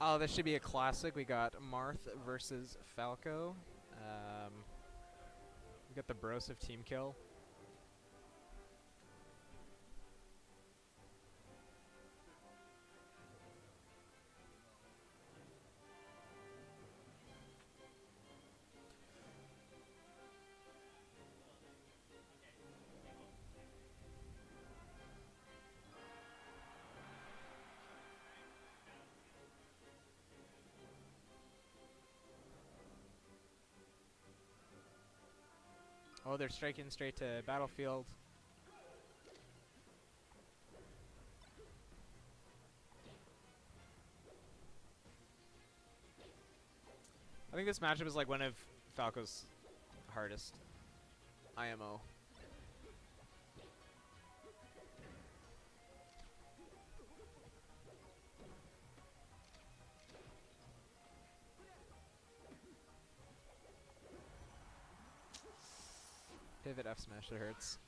Oh, this should be a classic. We got Marth versus Falco. Um, we got the Bros of team kill. Oh, they're striking straight to battlefield. I think this matchup is like one of Falco's hardest. IMO. Pivot F smash, that hurts.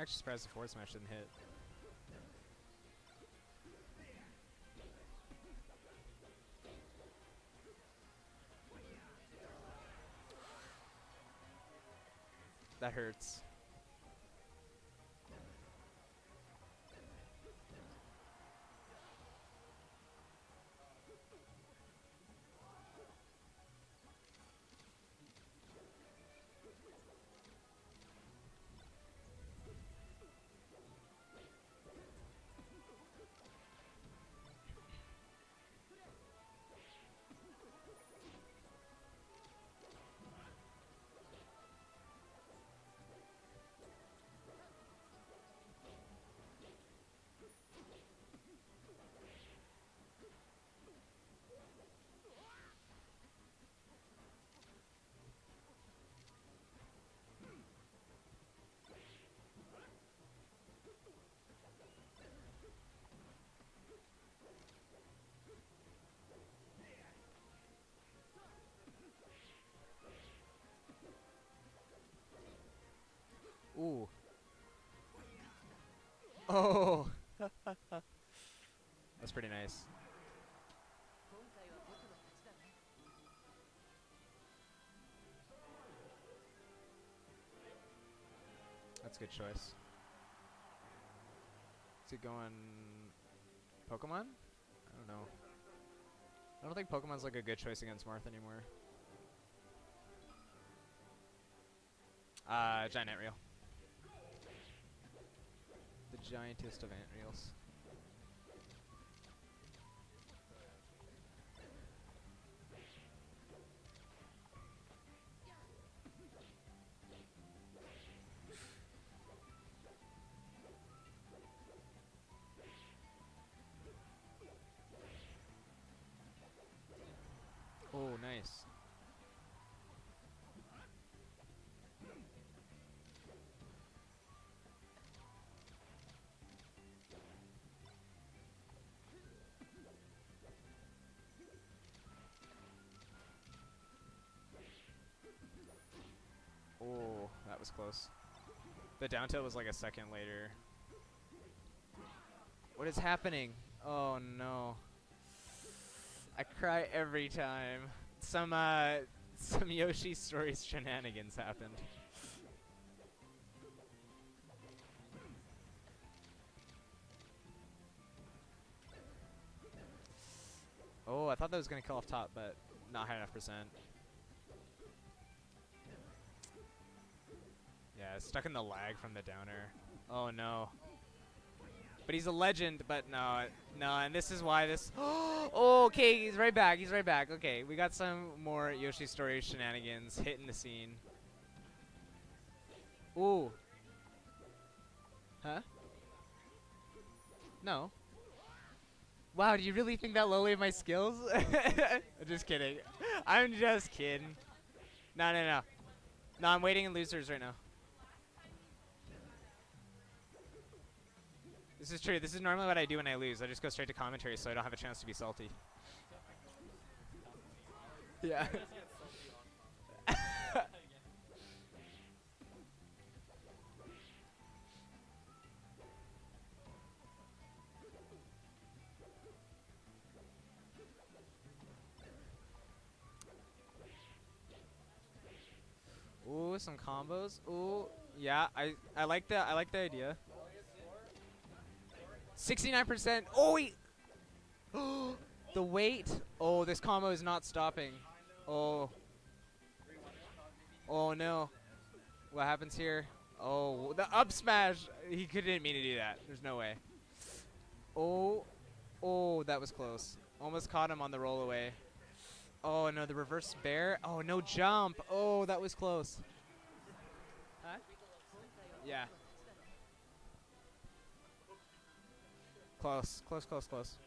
I'm actually surprised the forward smash didn't hit. That hurts. Oh. That's pretty nice. That's a good choice. Is it going Pokemon? I don't know. I don't think Pokemon's like a good choice against Marth anymore. Uh, Giantantreal. Giantest of ant reels. Oh, nice. Was close. The down tilt was like a second later. What is happening? Oh no. I cry every time. Some uh some Yoshi's Story shenanigans happened. Oh, I thought that was gonna kill off top, but not high enough percent. Stuck in the lag from the downer. Oh no. But he's a legend. But no, no, and this is why this. oh, okay, he's right back. He's right back. Okay, we got some more Yoshi's Story shenanigans hitting the scene. Ooh. Huh? No. Wow, do you really think that lowly of my skills? just kidding. I'm just kidding. No, no, no. No, I'm waiting in losers right now. This is true. This is normally what I do when I lose. I just go straight to commentary so I don't have a chance to be salty. Yeah. Ooh, some combos. Ooh, yeah, I I like the I like the idea. 69%. Oh, wait. the weight. Oh, this combo is not stopping. Oh. Oh, no. What happens here? Oh, the up smash. He couldn't mean to do that. There's no way. Oh. Oh, that was close. Almost caught him on the roll away. Oh, no, the reverse bair. Oh, no jump. Oh, that was close. Huh? Yeah. Close, close, close, close.